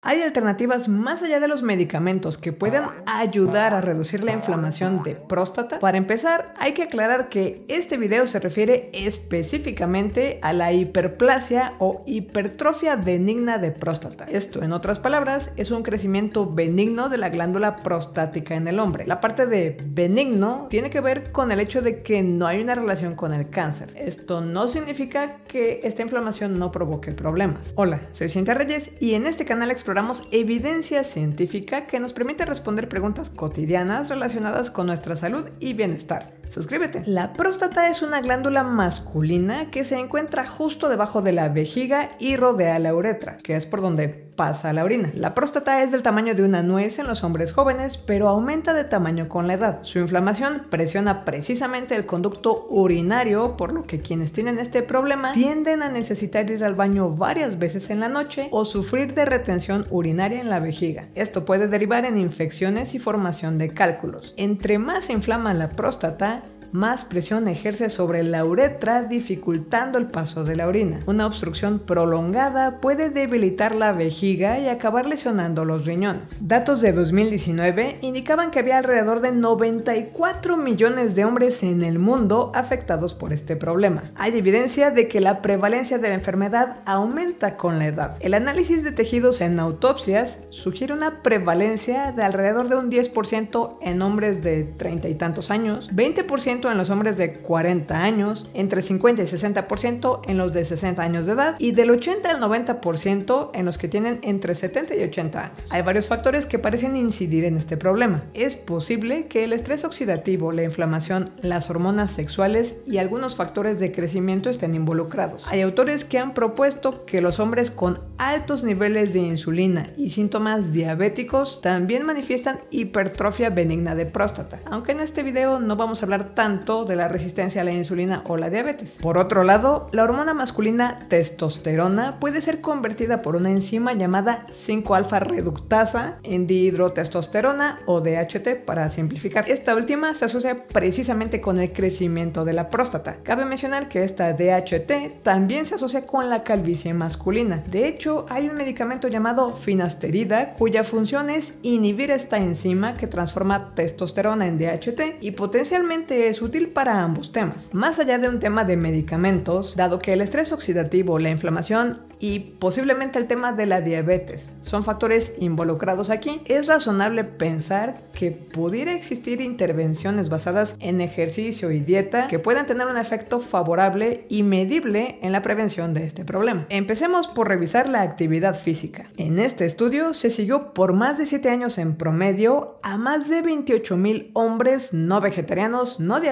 Hay alternativas más allá de los medicamentos que pueden ayudar a reducir la inflamación de próstata. Para empezar, hay que aclarar que este video se refiere específicamente a la hiperplasia o hipertrofia benigna de próstata. Esto, en otras palabras, es un crecimiento benigno de la glándula prostática en el hombre. La parte de benigno tiene que ver con el hecho de que no hay una relación con el cáncer. Esto no significa que esta inflamación no provoque problemas. Hola, soy Cintia Reyes y en este canal exploramos evidencia científica que nos permite responder preguntas cotidianas relacionadas con nuestra salud y bienestar. Suscríbete. La próstata es una glándula masculina que se encuentra justo debajo de la vejiga y rodea la uretra, que es por donde pasa la orina. La próstata es del tamaño de una nuez en los hombres jóvenes, pero aumenta de tamaño con la edad. Su inflamación presiona precisamente el conducto urinario, por lo que quienes tienen este problema tienden a necesitar ir al baño varias veces en la noche o sufrir de retención urinaria en la vejiga. Esto puede derivar en infecciones y formación de cálculos. Entre más se inflama la próstata, más presión ejerce sobre la uretra dificultando el paso de la orina. Una obstrucción prolongada puede debilitar la vejiga y acabar lesionando los riñones. Datos de 2019 indicaban que había alrededor de 94 millones de hombres en el mundo afectados por este problema. Hay evidencia de que la prevalencia de la enfermedad aumenta con la edad. El análisis de tejidos en autopsias sugiere una prevalencia de alrededor de un 10% en hombres de 30 y tantos años, 20% en los hombres de 40 años, entre 50 y 60% en los de 60 años de edad y del 80 al 90% en los que tienen entre 70 y 80 años. Hay varios factores que parecen incidir en este problema. Es posible que el estrés oxidativo, la inflamación, las hormonas sexuales y algunos factores de crecimiento estén involucrados. Hay autores que han propuesto que los hombres con altos niveles de insulina y síntomas diabéticos también manifiestan hipertrofia benigna de próstata, aunque en este video no vamos a hablar tanto de la resistencia a la insulina o la diabetes. Por otro lado, la hormona masculina testosterona puede ser convertida por una enzima llamada 5-alfa reductasa en dihidrotestosterona o DHT para simplificar. Esta última se asocia precisamente con el crecimiento de la próstata. Cabe mencionar que esta DHT también se asocia con la calvicie masculina. De hecho, hay un medicamento llamado finasterida cuya función es inhibir esta enzima que transforma testosterona en DHT y potencialmente es útil para ambos temas. Más allá de un tema de medicamentos, dado que el estrés oxidativo, la inflamación y posiblemente el tema de la diabetes son factores involucrados aquí, es razonable pensar que pudiera existir intervenciones basadas en ejercicio y dieta que puedan tener un efecto favorable y medible en la prevención de este problema. Empecemos por revisar la actividad física. En este estudio se siguió por más de 7 años en promedio a más de 28 mil hombres no vegetarianos, no diabéticos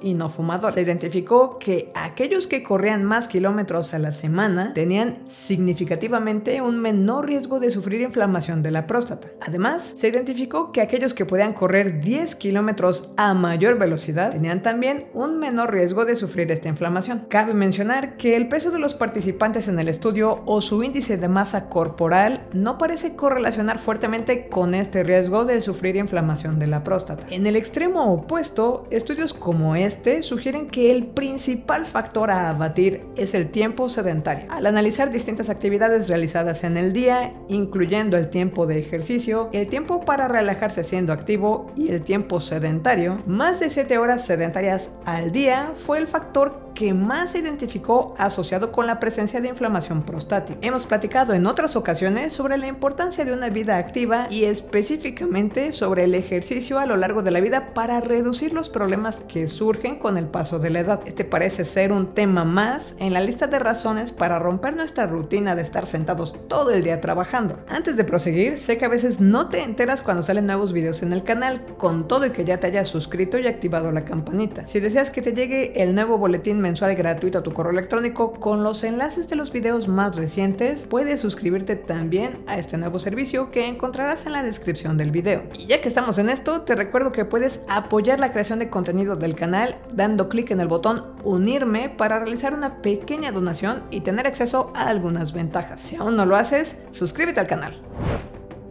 y no fumadores. Se identificó que aquellos que corrían más kilómetros a la semana tenían significativamente un menor riesgo de sufrir inflamación de la próstata. Además, se identificó que aquellos que podían correr 10 kilómetros a mayor velocidad tenían también un menor riesgo de sufrir esta inflamación. Cabe mencionar que el peso de los participantes en el estudio o su índice de masa corporal no parece correlacionar fuertemente con este riesgo de sufrir inflamación de la próstata. En el extremo opuesto, estudios como este sugieren que el principal factor a abatir es el tiempo sedentario. Al analizar distintas actividades realizadas en el día, incluyendo el tiempo de ejercicio, el tiempo para relajarse siendo activo y el tiempo sedentario, más de 7 horas sedentarias al día fue el factor que más se identificó asociado con la presencia de inflamación prostática. Hemos platicado en otras ocasiones sobre la importancia de una vida activa y específicamente sobre el ejercicio a lo largo de la vida para reducir los problemas que surgen con el paso de la edad. Este parece ser un tema más en la lista de razones para romper nuestra rutina de estar sentados todo el día trabajando. Antes de proseguir, sé que a veces no te enteras cuando salen nuevos videos en el canal, con todo y que ya te hayas suscrito y activado la campanita. Si deseas que te llegue el nuevo boletín mensual gratuito a tu correo electrónico con los enlaces de los videos más recientes, puedes suscribirte también a este nuevo servicio que encontrarás en la descripción del video. Y ya que estamos en esto, te recuerdo que puedes apoyar la creación de contenido del canal dando clic en el botón unirme para realizar una pequeña donación y tener acceso a algunas ventajas. Si aún no lo haces, suscríbete al canal.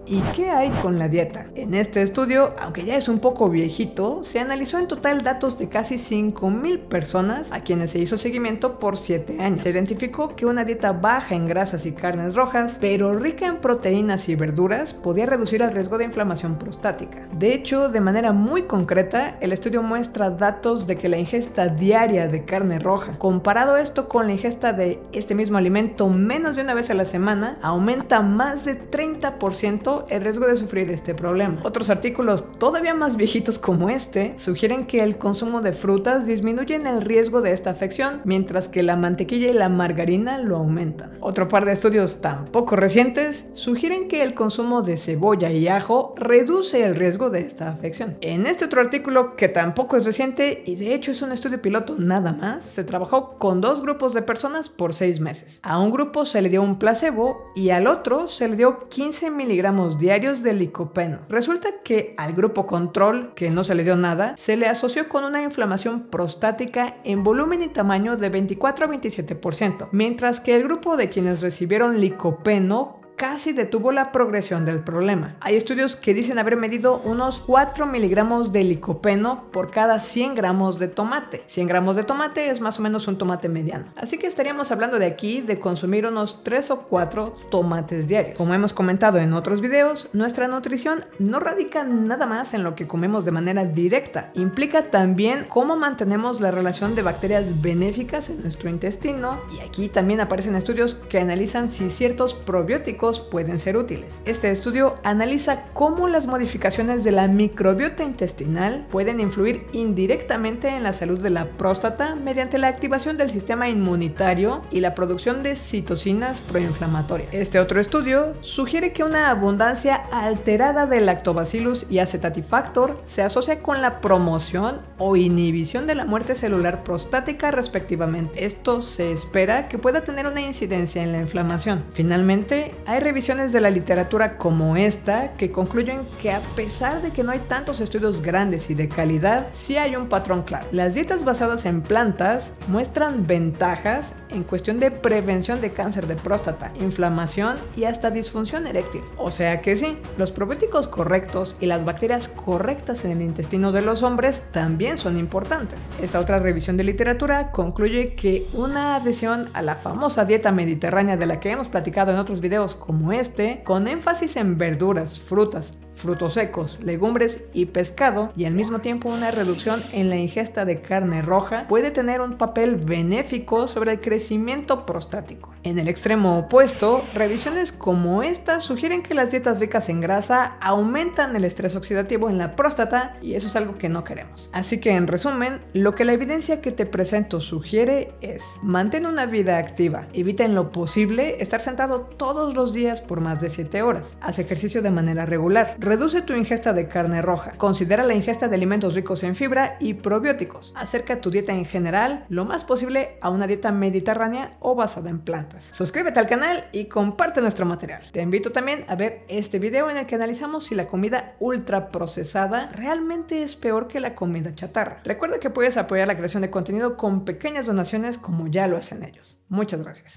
¿Y qué hay con la dieta? En este estudio, aunque ya es un poco viejito, se analizó en total datos de casi 5.000 personas a quienes se hizo seguimiento por 7 años. Se identificó que una dieta baja en grasas y carnes rojas, pero rica en proteínas y verduras, podía reducir el riesgo de inflamación prostática. De hecho, de manera muy concreta, el estudio muestra datos de que la ingesta diaria de carne roja, comparado esto con la ingesta de este mismo alimento menos de una vez a la semana, aumenta más de 30% el riesgo de sufrir este problema. Otros artículos todavía más viejitos como este sugieren que el consumo de frutas disminuyen el riesgo de esta afección, mientras que la mantequilla y la margarina lo aumentan. Otro par de estudios tampoco recientes sugieren que el consumo de cebolla y ajo reduce el riesgo de esta afección. En este otro artículo, que tampoco es reciente y de hecho es un estudio piloto nada más, se trabajó con dos grupos de personas por seis meses. A un grupo se le dio un placebo y al otro se le dio 15 miligramos diarios de licopeno. Resulta que al grupo control, que no se le dio nada, se le asoció con una inflamación prostática en volumen y tamaño de 24 a 27%, mientras que el grupo de quienes recibieron licopeno casi detuvo la progresión del problema. Hay estudios que dicen haber medido unos 4 miligramos de licopeno por cada 100 gramos de tomate. 100 gramos de tomate es más o menos un tomate mediano. Así que estaríamos hablando de aquí de consumir unos 3 o 4 tomates diarios. Como hemos comentado en otros videos, nuestra nutrición no radica nada más en lo que comemos de manera directa. Implica también cómo mantenemos la relación de bacterias benéficas en nuestro intestino y aquí también aparecen estudios que analizan si ciertos probióticos pueden ser útiles. Este estudio analiza cómo las modificaciones de la microbiota intestinal pueden influir indirectamente en la salud de la próstata mediante la activación del sistema inmunitario y la producción de citocinas proinflamatorias. Este otro estudio sugiere que una abundancia alterada de lactobacillus y acetatifactor se asocia con la promoción o inhibición de la muerte celular prostática respectivamente. Esto se espera que pueda tener una incidencia en la inflamación. Finalmente, hay revisiones de la literatura como esta que concluyen que a pesar de que no hay tantos estudios grandes y de calidad, sí hay un patrón claro. Las dietas basadas en plantas muestran ventajas en cuestión de prevención de cáncer de próstata, inflamación y hasta disfunción eréctil. O sea que sí, los probióticos correctos y las bacterias correctas en el intestino de los hombres también son importantes. Esta otra revisión de literatura concluye que una adhesión a la famosa dieta mediterránea de la que hemos platicado en otros videos como este, con énfasis en verduras, frutas, frutos secos, legumbres y pescado, y al mismo tiempo una reducción en la ingesta de carne roja, puede tener un papel benéfico sobre el crecimiento prostático. En el extremo opuesto, revisiones como esta sugieren que las dietas ricas en grasa aumentan el estrés oxidativo en la próstata y eso es algo que no queremos. Así que en resumen, lo que la evidencia que te presento sugiere es mantén una vida activa, evita en lo posible estar sentado todos los días por más de 7 horas, haz ejercicio de manera regular, reduce tu ingesta de carne roja, considera la ingesta de alimentos ricos en fibra y probióticos, acerca tu dieta en general lo más posible a una dieta mediterránea o basada en plantas. Suscríbete al canal y comparte nuestro material. Te invito también a ver este video en el que analizamos si la comida ultra procesada realmente es peor que la comida chatarra. Recuerda que puedes apoyar la creación de contenido con pequeñas donaciones como ya lo hacen ellos. Muchas gracias.